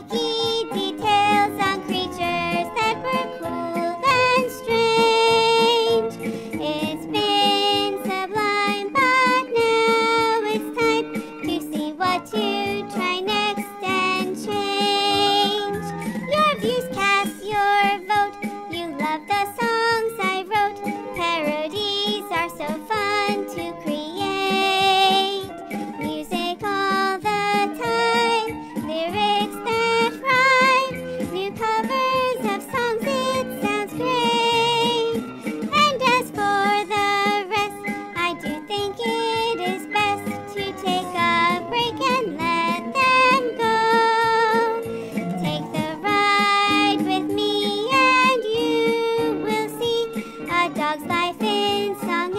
Becky. dog's life in song.